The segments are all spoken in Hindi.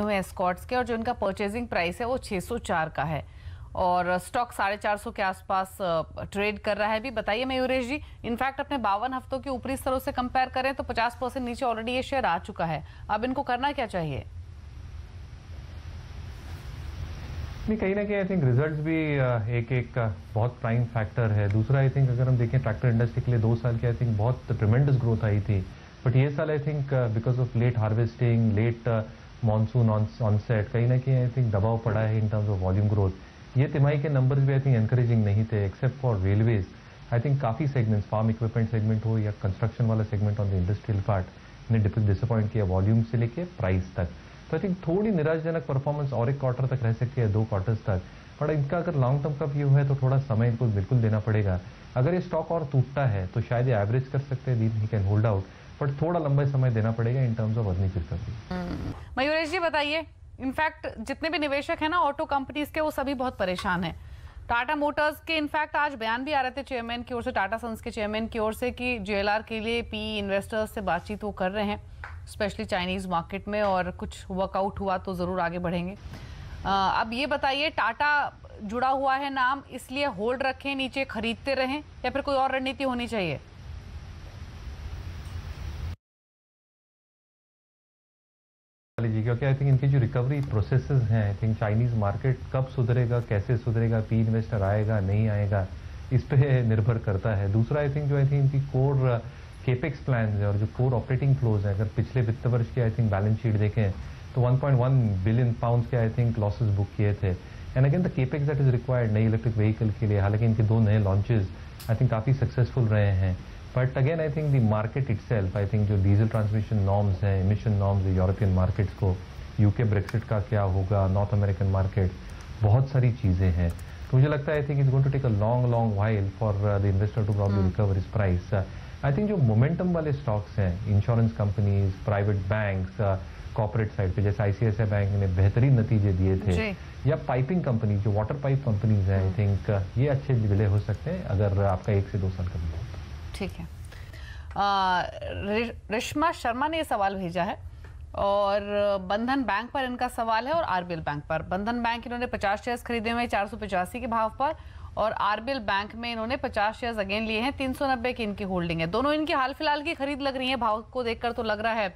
हुए एस्कॉट्स के और जो इनका परचेजिंग प्राइस है वो 604 का है। और स्टॉक साढ़े चार सौ के आसपास ट्रेड कर रहा है भी। बताइए मयूरेश जी इनफैक्ट अपने बावन हफ्तों के ऊपरी स्तरों से कंपेयर करें तो 50 परसेंट नीचे ऑलरेडी ये शेयर आ चुका है। अब इनको करना क्या चाहिए? नहीं, कहीं ना कहीं आई थिंक रिजल्ट्स भी एक एक बहुत प्राइम फैक्टर है। दूसरा आई थिंक अगर हम देखें ट्रैक्टर इंडस्ट्री के लिए दो साल की आई थिंक बहुत ट्रिमेंडस ग्रोथ आई थी। बट ये साल I think because of late harvesting late monsoon onset कहीं ना कहीं आई थिंक दबाव पड़ा है in terms of volume growth ये तिमाही के नंबर्स भी आई थिंक एनकरेजिंग नहीं थे except for railways I think काफ़ी सेगमेंट्स फार्म इक्विपमेंट सेगमेंट हो या कंस्ट्रक्शन वाला segment on the industrial part ने डिसअपॉइंट किया वॉल्यूम से लेके प्राइस तक. तो आई थिंक थोड़ी निराशजनक परफॉर्मेंस और एक क्वार्टर तक रह सकती है, दो क्वार्टर्स तक. बट इनका अगर लॉन्ग टर्म का व्यू है तो थोड़ा समय इनको बिल्कुल देना पड़ेगा. अगर ये स्टॉक और टूटता है तो शायद ये एवरेज कर सकते हैं दिन ही कैन होल्ड आउट बट थोड़ा लंबा समय देना पड़ेगा in terms of earning recovery Mayuresh ji बताइए। इनफैक्ट जितने भी निवेशक हैं ना ऑटो कंपनीज़ के वो सभी बहुत परेशान हैं। टाटा मोटर्स के इनफैक्ट आज बयान भी आ रहे थे चेयरमैन की ओर से टाटा सन्स के चेयरमैन की ओर से कि जेएलआर के लिए पी इन्वेस्टर्स से बातचीत वो कर रहे हैं स्पेशली चाइनीज़ मार्केट में और कुछ वर्कआउट हुआ तो ज़रूर आगे बढ़ेंगे। आ, अब ये बताइए टाटा जुड़ा हुआ है नाम इसलिए होल्ड रखें नीचे खरीदते रहें या फिर कोई और रणनीति होनी चाहिए? जी क्योंकि आई थिंक इनकी जो रिकवरी प्रोसेसेस हैं आई थिंक चाइनीज़ मार्केट कब सुधरेगा, कैसे सुधरेगा पी इन्वेस्टर आएगा, नहीं आएगा, इस पर निर्भर करता है। दूसरा आई थिंक जो आई थिंक इनकी कोर केपेक्स प्लान है और जो कोर ऑपरेटिंग फ्लोज है, अगर पिछले वित्त वर्ष की आई थिंक बैलेंस शीट देखें तो 1.1 बिलियन पाउंड के आई थिंक लॉसेस बुक किए थे। And again the capex that is required नई इलेक्ट्रिक व्हीकल के लिए, हालाँकि इनके दो नए लॉन्चेस आई थिंक काफ़ी सक्सेसफुल रहे हैं। But again I think the market it I think जो डीजल ट्रांसमिशन नॉर्म्स हैं इमिशन नॉर्म्स है यूरोपियन मार्केट्स को यूके ब्रेक्सिट का क्या होगा नॉर्थ अमेरिकन मार्केट बहुत सारी चीज़ें हैं। तो मुझे लगता है I think is going to take a long long while for the investor to probably recover is price I think जो मोमेंटम वाले स्टॉक्स हैं insurance companies private banks corporate side पे जैसे आईसीआईसीआई बैंक ने बेहतरीन नतीजे दिए थे। या पाइपिंग कंपनी जो वाटर पाइप कंपनीज़ हैं आई थिंक ये अच्छे विलय हो सकते हैं अगर आपका एक से दो साल का हो। ठीक है। रिश्मा शर्मा ने ये सवाल भेजा है और बंधन बैंक पर इनका सवाल है और आरबीएल बैंक पर। बंधन बैंक इन्होंने 50 शेयर्स खरीदे हुए चार सौ पचासी के भाव पर और आरबीएल बैंक में इन्होंने 50 शेयर्स अगेन लिए हैं 390 की इनकी होल्डिंग है। दोनों इनकी हाल फ़िलहाल की खरीद लग रही है, भाव को देखकर तो लग रहा है।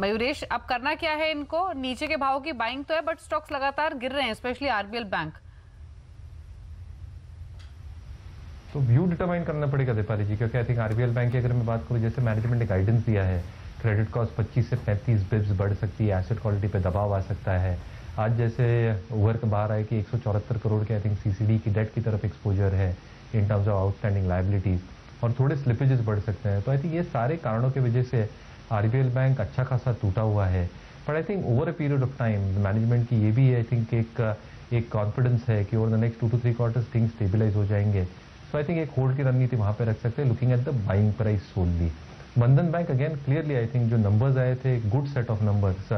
मयूरेश, अब करना क्या है इनको? नीचे के भाव की बाइंग तो है बट स्टॉक्स लगातार गिर रहे हैं स्पेशली आरबीएल बैंक। तो व्यू डिटरमाइन करना पड़ेगा दीपाली जी, क्योंकि आई थिंक आरबीएल बैंक की अगर मैं बात करूँ, जैसे मैनेजमेंट ने गाइडेंस दिया है क्रेडिट कॉस्ट 25 से 35 बिप्स बढ़ सकती है एसेट क्वालिटी पे दबाव आ सकता है। आज जैसे उभर बाहर आए कि एक सौ चौहत्तर करोड़ के आई थिंक सीसीडी की डेट की तरफ़ एक्सपोजर है in terms of outstanding liabilities और थोड़े स्लिपेजेस बढ़ सकते हैं। तो आई थिंक ये सारे कारणों की वजह से आरबीएल बैंक अच्छा खासा टूटा हुआ है। But I think over a period of time management की ये भी आई थिंक एक एक कॉन्फिडेंस है कि over the next two two three quarters thing stabilise हो जाएँगे। सो आई थिंक एक होल्ड की रणनीति वहाँ पे रख सकते हैं looking at the buying price सोनली Bandhan bank again clearly I think जो नंबर्स आए थे गुड सेट ऑफ़ नंबर्स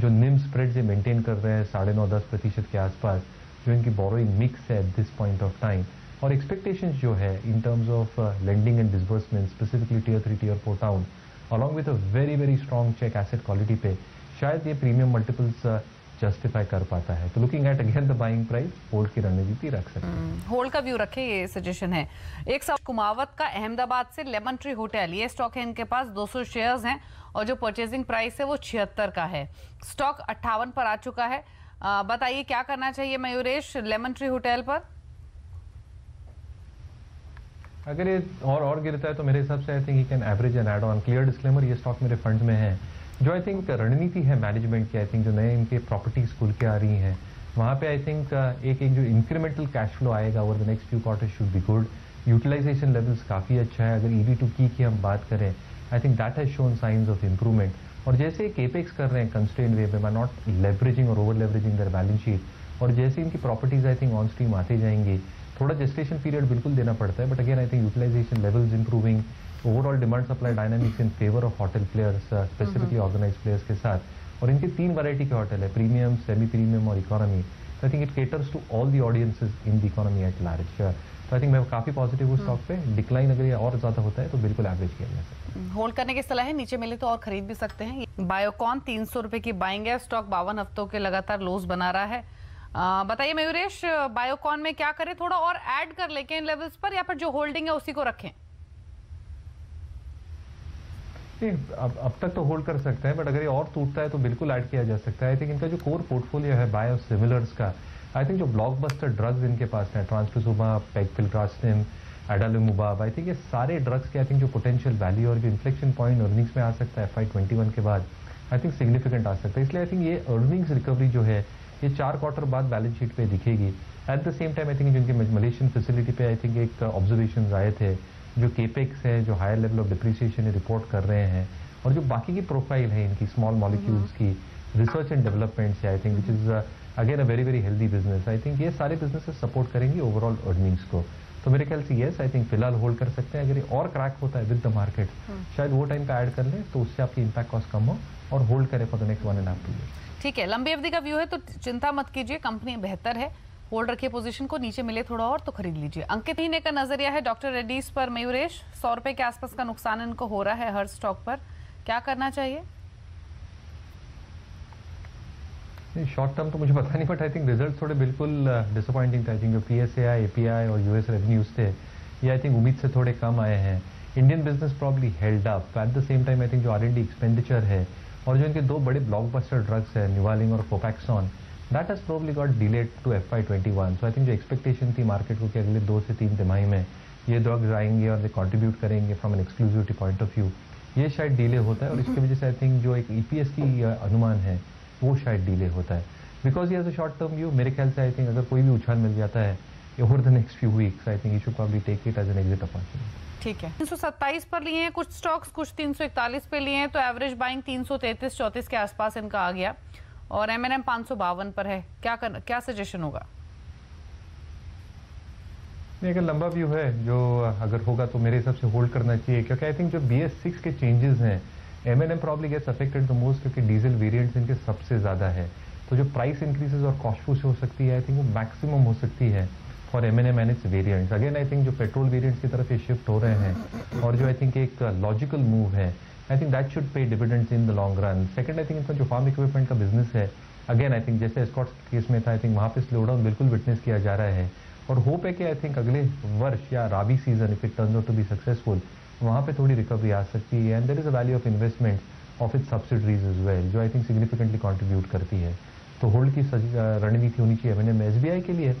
जो निम स्प्रेड से मेंटेन कर रहे हैं, साढ़े नौ, दस प्रतिशत के आसपास, जो इनकी बोरोइंग मिक्स है at this point of time और एक्सपेक्टेशन जो है in terms of lending and disbursement specifically tier three tier four town along with a very very strong check asset quality पे, शायद ये प्रीमियम मल्टीपल्स जस्टिफाई कर पाता है। तो looking at again the buying price hold की रणनीति रख सकते हैं। होल्ड का व्यू रखे ये सजेशन है। एक सवाल कुमावत का अहमदाबाद से लेमन ट्री होटल ये स्टॉक है इनके पास 200 शेयर्स हैं और जो परचेजिंग प्राइस है वो छिहत्तर का है। स्टॉक अट्ठावन पर आ चुका है। बताइए क्या करना चाहिए मयूरेश लेमन ट्री होटल पर? अगर ये और और गिरता है तो मेरे हिसाब से I think you can average and add on clear disclaimer ये स्टॉक मेरे फंड में है। जो आई थिंक रणनीति है मैनेजमेंट की आई थिंक जो नए इनके प्रॉपर्टीज़ खुल के आ रही हैं, वहाँ पे आई थिंक एक एक जो इंक्रीमेंटल कैश फ्लो आएगा over the next few quarter should be good utilisation levels काफ़ी अच्छा है, अगर ईवी टू की की हम बात करें I think that has shown signs of improvement और जैसे केपेक्स कर रहे हैं कंस्टेंट वे में नॉट लेवरेजिंग और over leveraging their balance sheet और जैसे इनकी properties I think on stream आते जाएँगे, थोड़ा जेस्टेशन पीरियड बिल्कुल देना पड़ता है but again I think utilisation levels improving overall demand supply dynamics in favour of hotel players specifically organise players के साथ। और इनके तीन वैरायटी के होटल है प्रीमियम सेमी प्रीमियम और economy I think it caters to all the audiences in the economy at large तो आई थिंक मैं काफ़ी पॉजिटिव हूँ स्टॉक पे। डिक्लाइन अगर ये और ज़्यादा होता है तो बिल्कुल एवरेज किया जा सकता है। होल्ड करने की सलाह है नीचे मिले तो और खरीद भी सकते हैं। बायोकॉन तीन सौ रुपए की बाइंग है स्टॉक बावन हफ्तों के लगातार लोज बना रहा है। बताइए मयूरेश बायोकॉन में क्या करें? थोड़ा और ऐड कर ले इन लेवल्स पर या फिर जो होल्डिंग है उसी को रखें? अब अब तक तो होल्ड कर सकते हैं बट अगर ये और टूटता है तो बिल्कुल ऐड किया जा सकता है। आई थिंक इनका जो कोर पोर्टफोलियो है बायो सिमिलर्स का आई थिंक जो ब्लॉकबस्टर ड्रग्स इनके पास है ट्रांसटोसोमा पेगफिल्ट्रास्टिन एडालुमुबाब आई थिंक ये सारे ड्रग्स के आई थिंक जो पोटेंशियल वैल्यू और जो इन्फ्लेक्शन पॉइंट अर्निंग्स में आ सकता है एफ़ ट्वेंटी के बाद आई थिंक सिग्निफिकेंट आ सकता है। इसलिए आई थिंक ये अर्निंग्स रिकवरी जो है, ये चार क्वार्टर बाद बैलेंस शीट पे दिखेगी। At the same time I think जिनके मलेशियन फैसिलिटी पे आई थिंक एक ऑब्जर्वेशन आए थे जो केपेक्स है जो higher level of depreciation report कर रहे हैं और जो बाकी की प्रोफ़ाइल है इनकी स्मॉल मॉलिक्यूल्स की रिसर्च एंड डेवलपमेंट से I think which is again a very very healthy business I think ये सारे बिजनेसेस सपोर्ट करेंगी ओवरऑल अर्निंग्स को. तो मेरे ख्याल से यस आई थिंक फ़िलहाल होल्ड कर सकते हैं। अगर ये और क्रैक होता है विद द मार्केट शायद वो टाइम पे ऐड कर लें तो उससे आपकी इम्पैक्ट कॉस्ट कम हो और होल्ड करें for the next one and half two year ठीक है लंबी अवधि का व्यू है तो चिंता मत कीजिए कंपनी बेहतर है। होल्ड रखिए पोजीशन को, नीचे मिले थोड़ा और तो खरीद लीजिए। अंकित ही ने का नज़रिया है डॉक्टर रेड्डीज पर मयूरेश। सौ रुपए के आसपास का नुकसान इनको हो रहा है हर स्टॉक पर। क्या करना चाहिए? शॉर्ट टर्म तो मुझे पता नहीं बट आई थिंक रिज़ल्ट थोड़े बिल्कुल डिसअपॉइंटिंग थे। आई थिंक जो पी एस और यूएस रेवेन्यूज थे, ये आई थिंक उम्मीद से थोड़े कम आए हैं। Indian business probably held up at the same time I think जो आर एन डी एक्सपेंडिचर है, और जो इनके दो बड़े ब्लॉकबस्टर ड्रग्स है निवालिंग और Copaxone that has probably got delayed to F Y twenty one so I think जो एक्सपेक्टेशन थी मार्केट को कि अगले दो से तीन तिमाही में ये ड्रग्स आएँगे और ये कॉन्ट्रीब्यूट करेंगे from an exclusivity point of view ये शायद डिले होता है और इसकी वजह से आई थिंक जो एक ईपीएस की अनुमान है, वो शायद डिले होता है. बिकॉज़ ये as a short term view मेरे ख्याल से आई थिंक अगर कोई भी उछाल मिल जाता है over the next few weeks I think you should probably take it as an exit opportunity ठीक है। 327 पर लिए हैं कुछ स्टॉक्स कुछ 341 पे लिए हैं तो एवरेज बाइंग 333 34 के आसपास इनका आ गया। और एम एन एम पाँच सौ बावन पर है। क्या कर, क्या सजेशन होगा? अगर लंबा व्यू है जो अगर होगा तो मेरे हिसाब से होल्ड करना चाहिए क्योंकि आई थिंक जो बी एस सिक्स के चेंजेस हैं M N M probably gets affected the most क्योंकि डीजल वेरिएंट्स इनके सबसे ज़्यादा है। तो जो प्राइस इंक्रीजेज और कॉस्ट हो सकती है आई थिंक वो मैक्सिमम हो सकती है for M N M N its variants again I think जो पेट्रोल वेरियंट्स की तरफ़ ये शिफ्ट हो रहे हैं और जो आई थिंक एक लॉजिकल मूव है I think that should pay dividends in the long run second I think इनका जो फार्म इक्विपमेंट का बिज़नेस है अगेन आई थिंक जैसे स्कॉट केस में था आई थिंक वहाँ पे स्लो डाउन बिल्कुल विटनेस किया जा रहा है। और होप है कि आई थिंक अगले वर्ष या Rabi season if it turn out to be successful वहाँ पे थोड़ी रिकवरी आ सकती है। And there is a value of investment of it subsidiaries is well जो आई थिंक सिग्निफिकेंटली कॉन्ट्रीब्यूट करती है। तो होल्ड की रणनीति होनी चाहिए एम एस बी आई के लिए।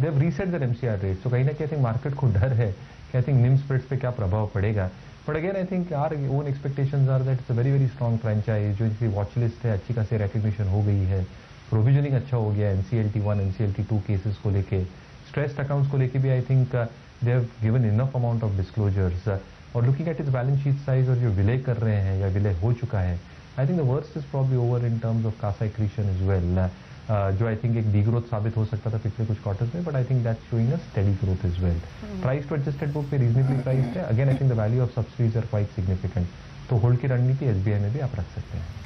They have reset their M C R rate तो कहीं ना कहीं आई थिंक मार्केट को डर है कि आई थिंक निम स्प्रेड्स पे क्या प्रभाव पड़ेगा। But again I think our own expectation are that it's a very very strong franchise जो इनकी वॉच लिस्ट है, अच्छी खासी रिकग्निशन हो गई है। प्रोविजनिंग अच्छा हो गया NCLT one NCLT two cases को लेके। स्ट्रेस्ड अकाउंट्स को लेके भी I think they have given enough amount of disclosures और looking at is balance sheet size और जो विलय कर रहे हैं या विलय हो चुका है I think the worst is probably over in terms of CASA accretion is well जो आई थिंक एक डी ग्रोथ साबित हो सकता था पिछले कुछ क्वार्टर्स में but I think that showing a steady growth is well price to adjusted book पे रीजनेबली प्राइस है. Again I think the value of subsidies are quite significant तो होल्ड की रणनीति एसबीआई में भी आप रख सकते हैं।